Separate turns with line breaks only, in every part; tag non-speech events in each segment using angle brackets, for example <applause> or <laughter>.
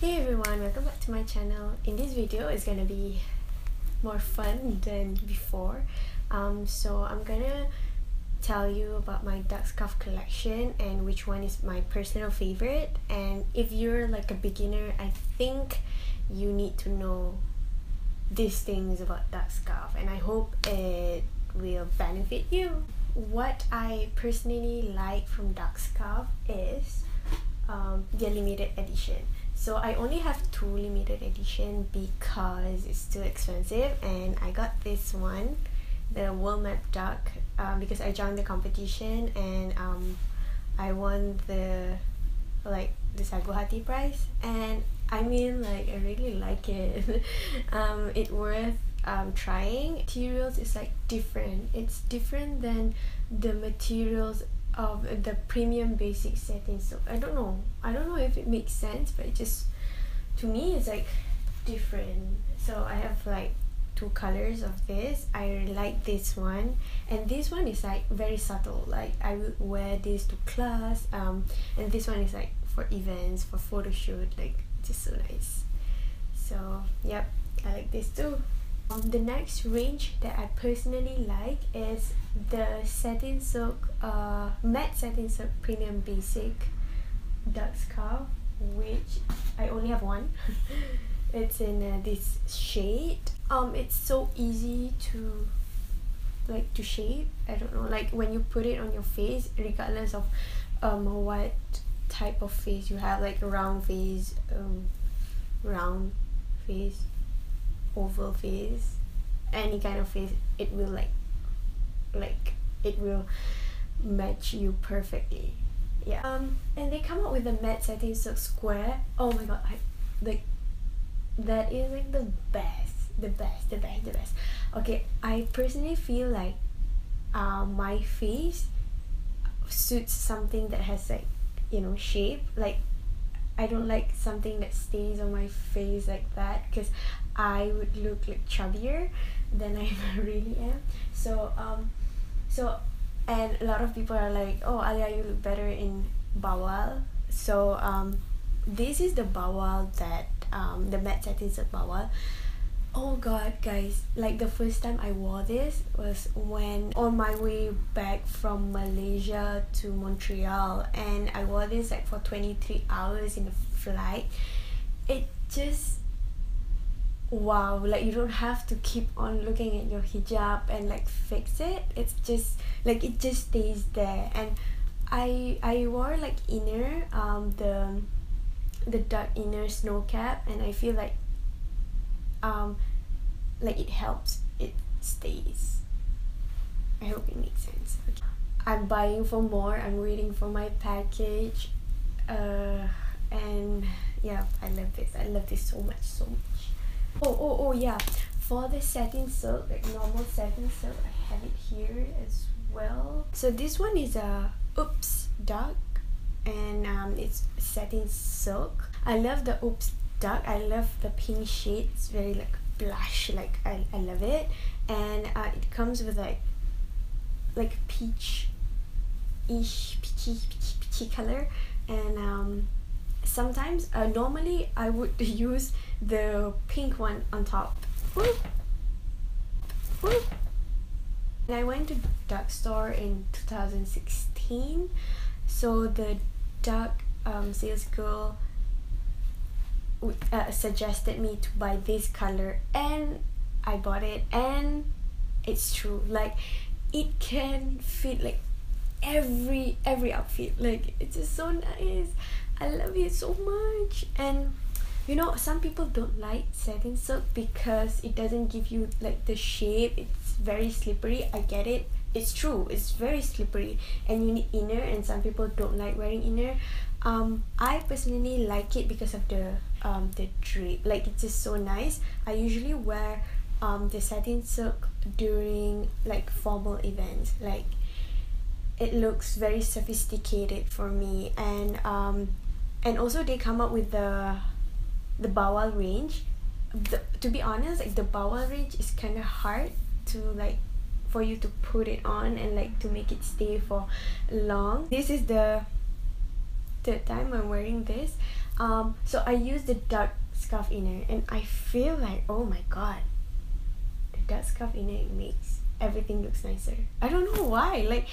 Hey everyone, welcome back to my channel. In this video, it's gonna be more fun than before. Um, so I'm gonna tell you about my duck scarf collection and which one is my personal favorite. And if you're like a beginner, I think you need to know these things about duck scarf, and I hope it will benefit you. What I personally like from duck scarf is um, their limited edition so I only have two limited edition because it's too expensive and I got this one the world map duck um, because I joined the competition and um, I won the like the Sagu Hati prize. And I mean like I really like it. <laughs> Um, it worth um, trying. Materials is like different. It's different than the materials of the premium basic setting so I don't know. I don't know if it makes sense but it just to me it's like different. So I have like two colors of this. I like this one. And this one is like very subtle. Like I would wear this to class um and this one is like for events for photo shoot like just so nice. So yep I like this too um, the next range that I personally like is the satin silk uh, matte satin silk premium basic duck scarf which I only have one. <laughs> It's in uh, this shade. Um it's so easy to like to shape I don't know like when you put it on your face regardless of um what type of face you have like a round face um round face oval face any kind of face it will like like it will match you perfectly. Yeah. Um and they come out with the matte satin silk square. Oh my god I like that is like the best the best the best the best. Okay I personally feel like uh, my face suits something that has like you know shape like I don't like something that stays on my face like that because I would look like chubbier than I <laughs> really am. So um so and a lot of people are like oh Aliah you look better in bawal. So um this is the bawal that um the matte satin silk bawal oh god guys like the first time I wore this was when on my way back from Malaysia to Montreal and I wore this like for 23 hours in the flight. It just wow like you don't have to keep on looking at your hijab and like fix it. It's just like it just stays there. And I I wore like inner um the the duck inner snow cap and I feel like um like it helps it stays. I hope it makes sense. Okay. I'm buying for more I'm waiting for my package uh and yeah I love this I love this so much so much. Oh oh oh yeah for the satin silk like normal satin silk I have it here as well. So this one is a oops duck and um, it's satin silk. I love the oops duck I love the pink shade it's very like blush like I, I love it. And uh, it comes with like like peach ish peachy peachy peachy color. And um sometimes uh, normally I would <laughs> use the pink one on top. Woo! Woo! and I went to duck store in 2016 so the duck um, sales girl uh, suggested me to buy this color and I bought it and it's true like it can fit like every every outfit like it's just so nice. I love it so much. And you know some people don't like satin silk because it doesn't give you like the shape. It's very slippery. I get it. It's true. It's very slippery. And you need inner and some people don't like wearing inner um I personally like it because of the um the drape like it's just so nice. I usually wear um the satin silk during like formal events. Like it looks very sophisticated for me. And um and also they come up with the the bawal range. The, to be honest like the bawal range is kind of hard to like for you to put it on and like to make it stay for long. This is the third time I'm wearing this um so I use the duck scarf inner and I feel like oh my god the duck scarf inner makes everything looks nicer. I don't know why like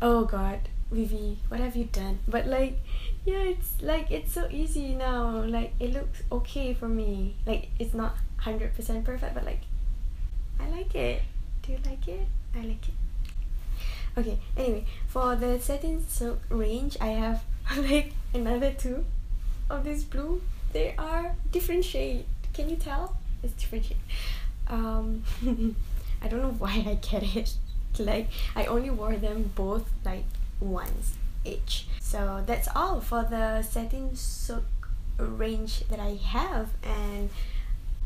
oh god Vivy what have you done? But like yeah it's like it's so easy now like it looks okay for me. Like it's not 100% perfect but like I like it. Do you like it? I like it okay anyway for the satin silk range I have <laughs> like another two of this blue. They are different shade. Can you tell? It's different shade. Um <laughs> I don't know why I get it. <laughs> Like I only wore them both like once each. So that's all for the satin silk range that I have. And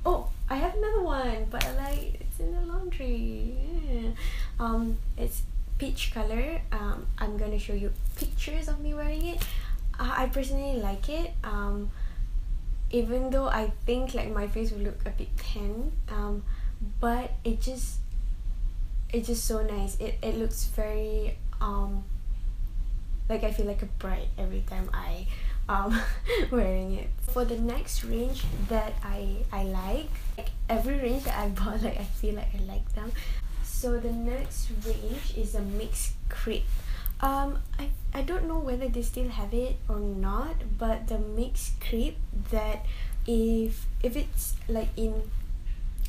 oh I have another one but I like it's in the laundry. Yeah. um it's peach color um I'm gonna show you pictures of me wearing it. Uh, I personally like it um even though I think like my face will look a bit tan um but it just it's just so nice. It, it looks very um like I feel like a bride every time I um <laughs> wearing it. For the next range that I I like like every range that I <laughs> bought like I feel like I like them so the next range is a mixed crepe. Um I I don't know whether they still have it or not but the mixed crepe that if if it's like in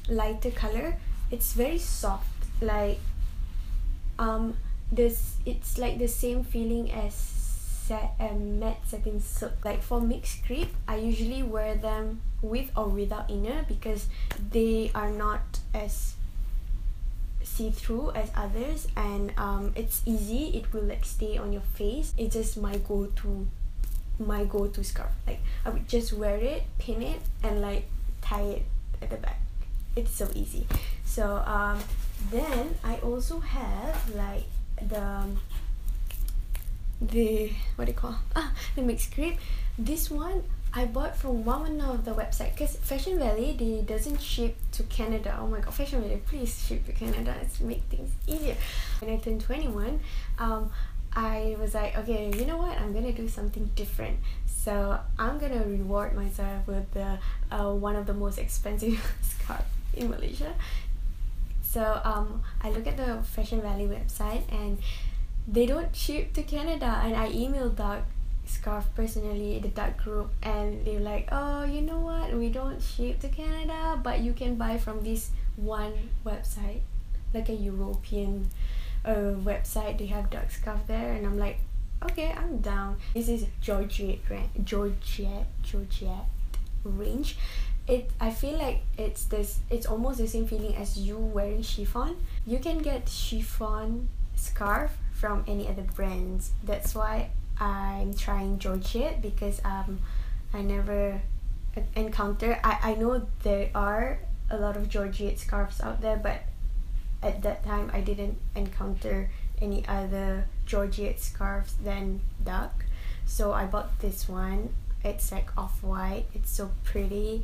lighter color it's very soft. Like um this it's like the same feeling as set um, matte satin silk. Like for mixed crepe I usually wear them with or without inner because they are not as see-through as others and um it's easy it will like stay on your face. It's just my go-to my go-to scarf. Like I would just wear it pin it and like tie it at the back. It's so easy. So um then I also have like the the what do you call? Ah <laughs> the mixed crepe this one I bought from one of the website because FashionValet they doesn't ship to Canada. Oh my god FashionValet please ship to Canada. Let's make things easier. When I turned 21 um I was like okay you know what? I'm gonna do something different. So I'm gonna reward myself with the uh, one of the most expensive <laughs> scarf in Malaysia. So um I look at the FashionValet website and they don't ship to Canada. And I emailed Duck Scarf personally the Duck group and they're like oh you know what? We don't ship to Canada but you can buy from this one website like a European uh, website. They have Duck Scarf there. And I'm like okay I'm down. This is Georgette Georgette Georgette range it I feel like it's this it's almost the same feeling as you wearing chiffon. You can get chiffon scarf from any other brands. That's why I'm trying Georgette because um I never encounter I, I know there are a lot of Georgette scarves out there but at that time I didn't encounter any other Georgette scarves than duck. So I bought this one. It's like off-white. It's so pretty.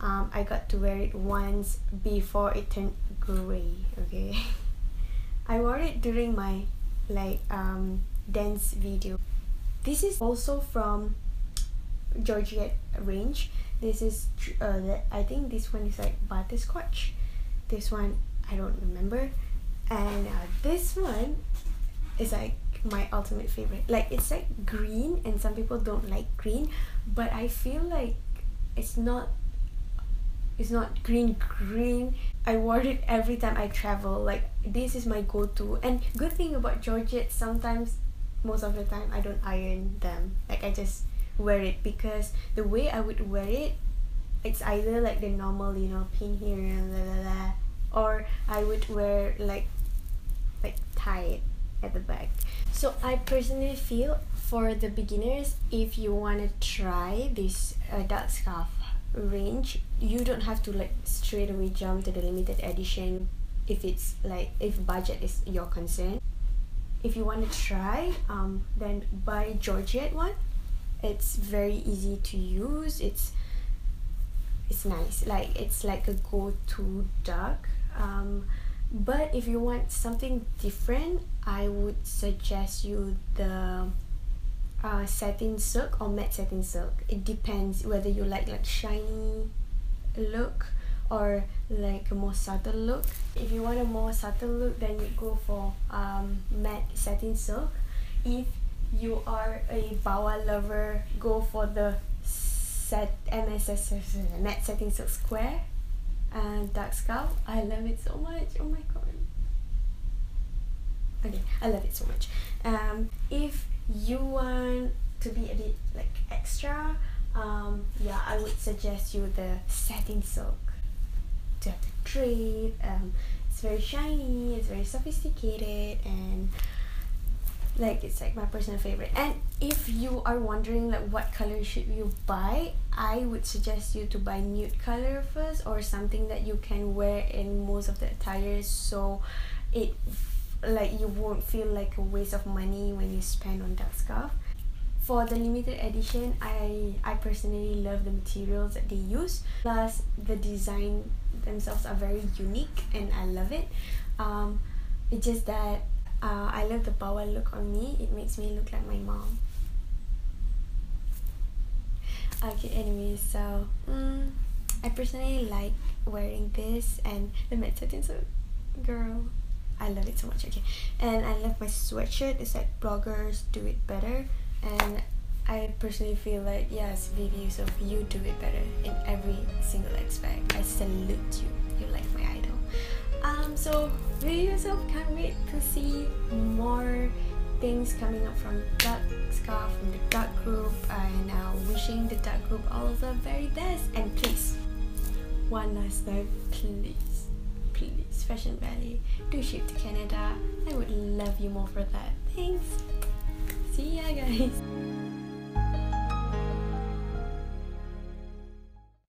Um, I got to wear it once before it turned gray okay? <laughs> I wore it during my like um, dance video this is also from Georgette range. This is uh, I think this one is like butterscotch. This one I don't remember. And uh, this one is like my ultimate favorite. Like it's like green and some people don't like green but I feel like it's not it's not green green. I wore it every time I travel. Like this is my go-to. And good thing about Georgette sometimes most of the time I don't iron them. Like I just wear it because the way I would wear it it's either like the normal you know pin here and la la la or I would wear like like tie it at the back. So I personally feel for the beginners if you want to try this uh, duck scarf range you don't have to like straight away jump to the limited edition if it's like if budget is your concern if you want to try um then buy Georgette one. It's very easy to use. It's it's nice. Like it's like a go-to duck. Um but if you want something different I would suggest you the uh, satin silk or matte satin silk. It depends whether you like like shiny look or like a more subtle look. If you want a more subtle look then you go for um, matte satin silk. If you are a bawal lover go for the set MSS matte satin silk square and duck scarf I love it so much. Oh my god. Okay I love it so much. Um, if you want to be a bit like extra um, yeah I would suggest you the satin silk to have the drape um, it's very shiny it's very sophisticated and like it's like my personal favorite. And if you are wondering like what color should you buy I would suggest you to buy nude color first or something that you can wear in most of the attires so it like you won't feel like a waste of money when you spend on that scarf for the limited edition I I personally love the materials that they use. Plus the design themselves are very unique and I love it. Um, it's just that uh, I love the power look on me. It makes me look like my mom. Okay anyway so mm, I personally like wearing this and the matte satin so girl I love it so much. Okay. And I love my sweatshirt. It's like bloggers do it better and I personally feel like yes Vivy so you do it better in every single aspect I salute you. You're like my idol. Um so Vivy Yusof can't wait to see more things coming up from Duck Scarf from the Duck Group. And uh, wishing the Duck Group all the very best. And please one last time please please FashionValet do ship to Canada. I would love you more for that. Thanks see ya guys